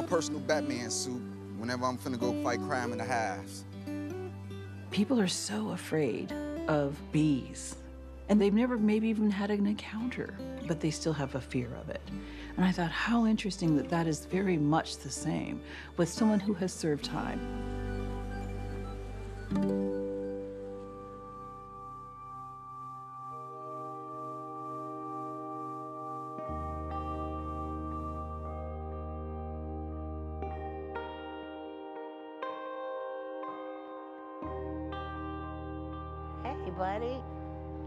my personal Batman suit whenever I'm finna go fight crime in the hives. People are so afraid of bees. And they've never maybe even had an encounter, but they still have a fear of it. And I thought, how interesting that that is very much the same with someone who has served time. Buddy.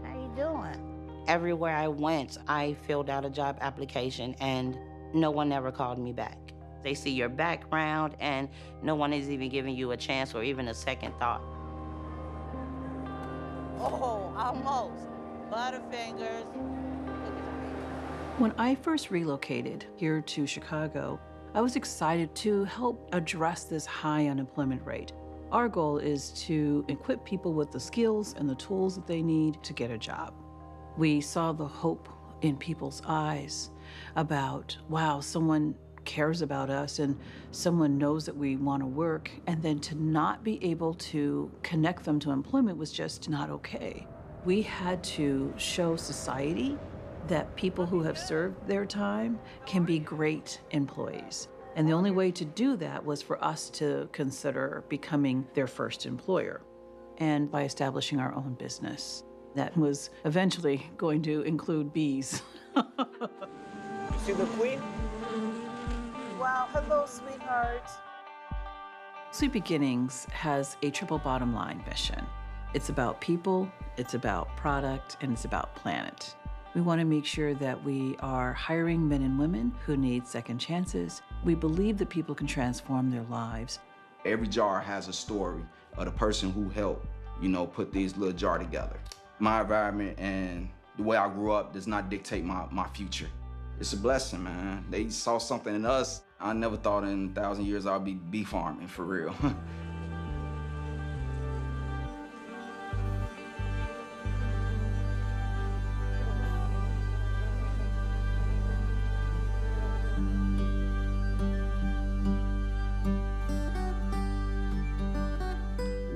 How you doing? Everywhere I went, I filled out a job application and no one ever called me back. They see your background and no one is even giving you a chance or even a second thought. Oh, almost. Butterfingers. When I first relocated here to Chicago, I was excited to help address this high unemployment rate. Our goal is to equip people with the skills and the tools that they need to get a job. We saw the hope in people's eyes about, wow, someone cares about us and someone knows that we want to work, and then to not be able to connect them to employment was just not okay. We had to show society that people who have served their time can be great employees. And the only way to do that was for us to consider becoming their first employer and by establishing our own business. That was eventually going to include bees. See the queen? Wow, hello, sweetheart. Sweet Beginnings has a triple bottom line mission. It's about people, it's about product, and it's about planet. We want to make sure that we are hiring men and women who need second chances. We believe that people can transform their lives. Every jar has a story of the person who helped, you know, put this little jar together. My environment and the way I grew up does not dictate my, my future. It's a blessing, man. They saw something in us. I never thought in a thousand years I'd be bee farming for real.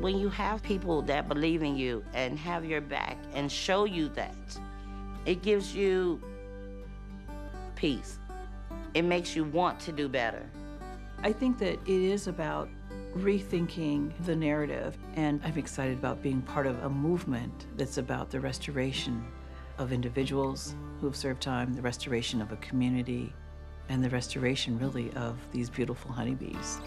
When you have people that believe in you and have your back and show you that, it gives you peace. It makes you want to do better. I think that it is about rethinking the narrative, and I'm excited about being part of a movement that's about the restoration of individuals who have served time, the restoration of a community, and the restoration, really, of these beautiful honeybees.